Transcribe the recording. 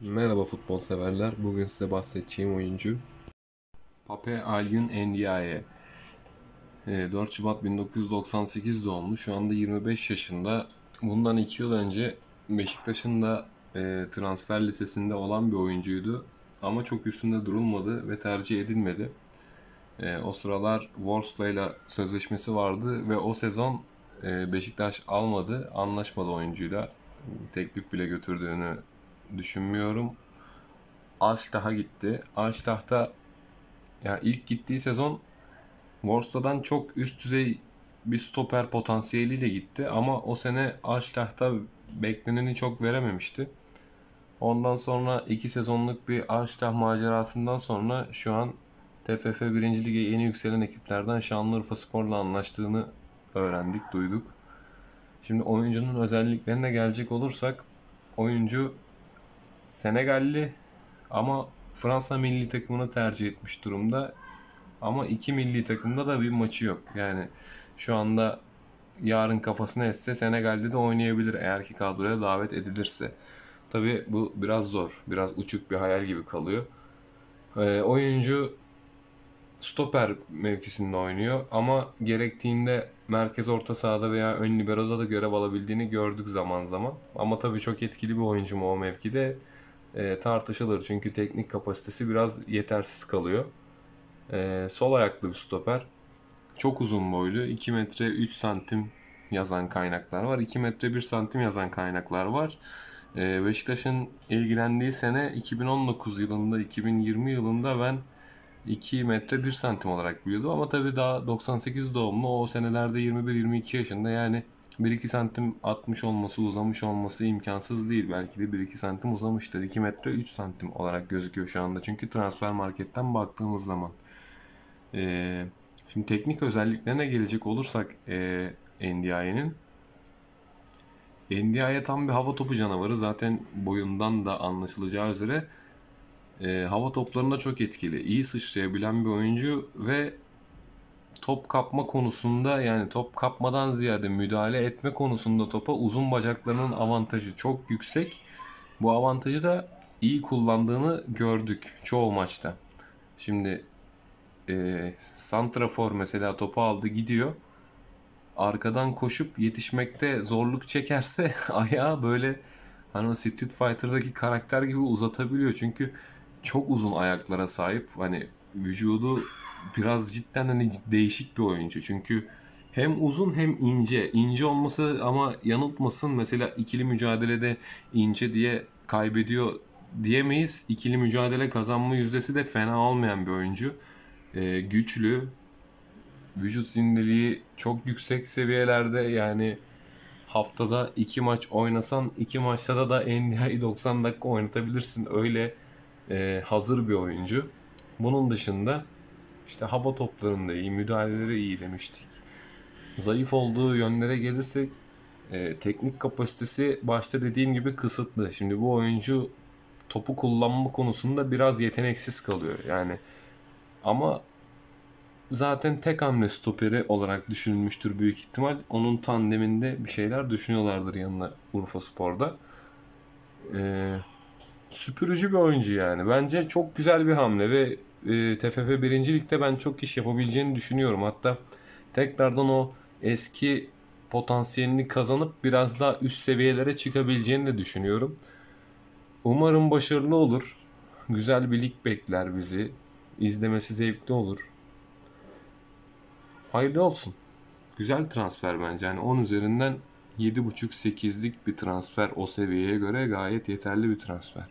Merhaba futbol severler. Bugün size bahsedeceğim oyuncu Pape Alioune Ndiaye. 4 Şubat 1998 doğumlu. Şu anda 25 yaşında. Bundan 2 yıl önce Beşiktaş'ın da e, transfer listesinde olan bir oyuncuydu. Ama çok üstünde durulmadı ve tercih edilmedi. E, o sıralar Wolfs'la ile sözleşmesi vardı ve o sezon e, Beşiktaş almadı, anlaşmadı oyuncuyla. Teklif bile götürdüğünü düşünmüyorum. Alstah'a gitti. Alstah'ta ya ilk gittiği sezon Worcesta'dan çok üst düzey bir stoper potansiyeliyle gitti ama o sene Alstah'ta bekleneni çok verememişti. Ondan sonra iki sezonluk bir Alstah macerasından sonra şu an TFF 1. Lig'e yeni yükselen ekiplerden Şanlıurfa Spor'la anlaştığını öğrendik, duyduk. Şimdi oyuncunun özelliklerine gelecek olursak oyuncu Senegalli ama Fransa milli takımını tercih etmiş durumda. Ama iki milli takımda da bir maçı yok. Yani şu anda yarın kafasına etse Senegal'de de oynayabilir eğer ki kadroya davet edilirse. Tabi bu biraz zor. Biraz uçuk bir hayal gibi kalıyor. Ee, oyuncu stoper mevkisinde oynuyor ama gerektiğinde merkez orta sahada veya ön libero'da da görev alabildiğini gördük zaman zaman. Ama tabii çok etkili bir oyuncu mu o mevkide e, tartışılır. Çünkü teknik kapasitesi biraz yetersiz kalıyor. E, sol ayaklı bir stoper. Çok uzun boylu. 2 metre 3 santim yazan kaynaklar var. 2 metre 1 santim yazan kaynaklar var. E, Beşiktaş'ın ilgilendiği sene 2019 yılında, 2020 yılında ben 2 metre 1 santim olarak biliyordum. Ama tabii daha 98 doğumlu o senelerde 21-22 yaşında yani 1-2 santim atmış olması, uzamış olması imkansız değil. Belki de 1-2 santim uzamıştır. 2 metre 3 santim olarak gözüküyor şu anda. Çünkü transfer marketten baktığımız zaman. Ee, şimdi teknik özelliklerine gelecek olursak e, NDI'nin NDI'ye tam bir hava topu canavarı. Zaten boyundan da anlaşılacağı üzere e, hava toplarında çok etkili. iyi sıçrayabilen bir oyuncu ve top kapma konusunda yani top kapmadan ziyade müdahale etme konusunda topa uzun bacaklarının avantajı çok yüksek. Bu avantajı da iyi kullandığını gördük çoğu maçta. Şimdi e, Santrafor mesela topu aldı gidiyor. Arkadan koşup yetişmekte zorluk çekerse ayağı böyle hani Street Fighter'daki karakter gibi uzatabiliyor. Çünkü çok uzun ayaklara sahip. Hani vücudu biraz cidden hani değişik bir oyuncu. Çünkü hem uzun hem ince. İnce olması ama yanıltmasın. Mesela ikili mücadelede ince diye kaybediyor diyemeyiz. İkili mücadele kazanma yüzdesi de fena olmayan bir oyuncu. Ee, güçlü. Vücut zindeliği çok yüksek seviyelerde. Yani haftada iki maç oynasan iki maçta da da NDI 90 dakika oynatabilirsin. Öyle e, hazır bir oyuncu. Bunun dışında işte hava toplarında iyi, müdahaleleri iyi demiştik. Zayıf olduğu yönlere gelirsek e, teknik kapasitesi başta dediğim gibi kısıtlı. Şimdi bu oyuncu topu kullanma konusunda biraz yeteneksiz kalıyor. Yani ama zaten tek hamle stoperi olarak düşünülmüştür büyük ihtimal. Onun tandeminde bir şeyler düşünüyorlardır yanına Urfa Spor'da. Ee, süpürücü bir oyuncu yani. Bence çok güzel bir hamle ve e, TFF 1. Lig'de ben çok iş yapabileceğini düşünüyorum. Hatta tekrardan o eski potansiyelini kazanıp biraz daha üst seviyelere çıkabileceğini de düşünüyorum. Umarım başarılı olur. Güzel bir lig bekler bizi. İzlemesi zevkli olur. Hayırlı olsun. Güzel transfer bence. Yani 10 üzerinden 7.5-8'lik bir transfer o seviyeye göre gayet yeterli bir transfer.